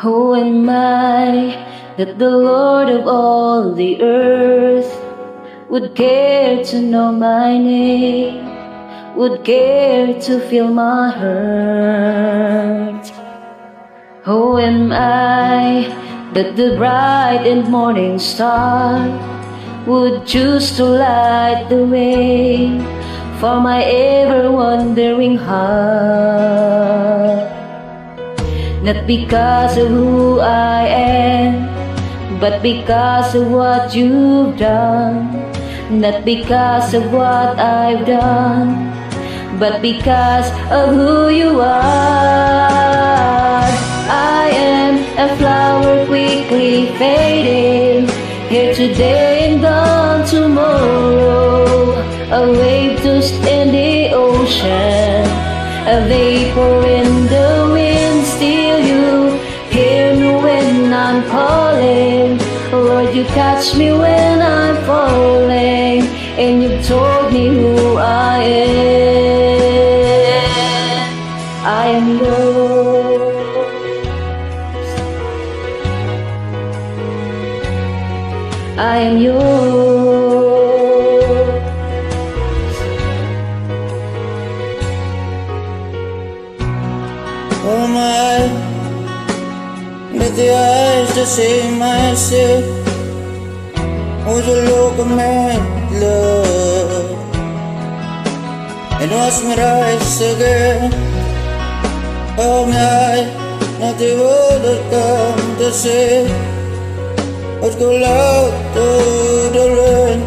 Who am I that the Lord of all the earth would care to know my name, would care to feel my hurt? Who am I that the bright and morning star would choose to light the way for my ever wandering heart? Not because of who I am, but because of what you've done. Not because of what I've done, but because of who you are. I am a flower quickly fading, here today and gone tomorrow. A wave tossed in the ocean, a vapor in you catch me when I'm falling, and you've told me who I am. I am yours. I am yours. Oh my, with the eyes to see myself. Would you look at my love and watch me rise again? Oh my, not the world that come to see. Would go out to the rain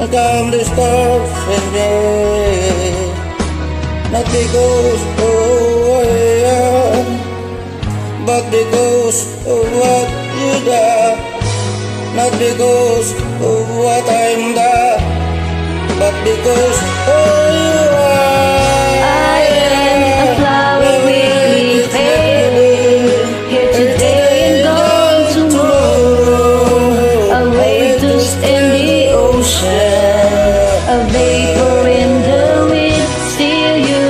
and come the stars and rain. Not because of who I am, but because of what you done. Not because of what I'm done, but because of you are. I am a flower quickly fading, eh? here today and gone tomorrow. A wave tossed in the ocean, a vapor in the wind. Still, you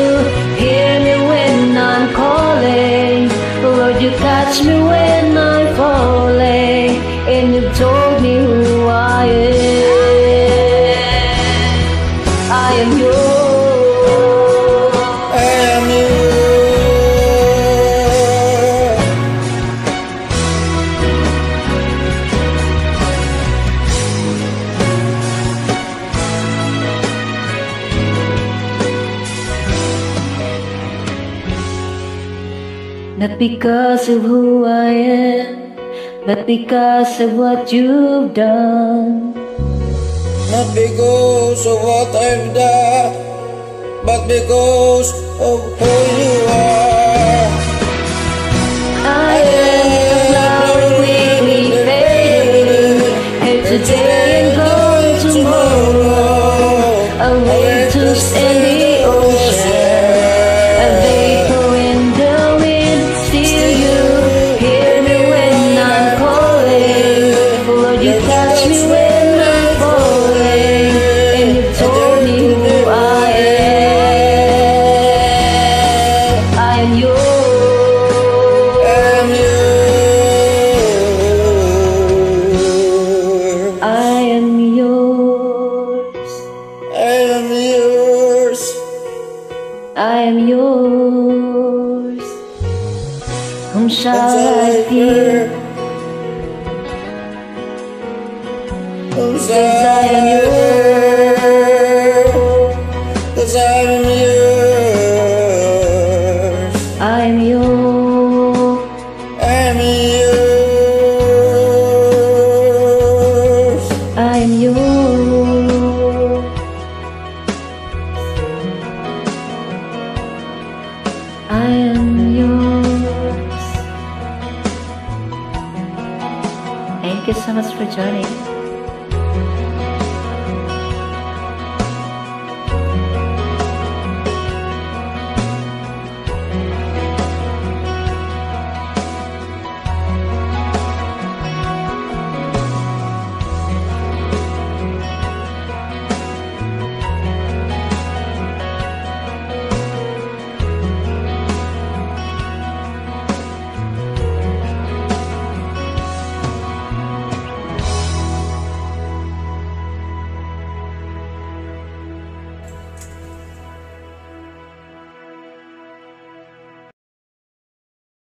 hear me when I'm calling. Lord, you catch me when Not because of who I am, but because of what you've done. Not because of what I've done, but because of who you are. I am yours. Whom shall I fear? Because Thank you so much for joining.